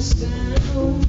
sound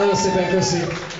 Vamos ser bem conseguir.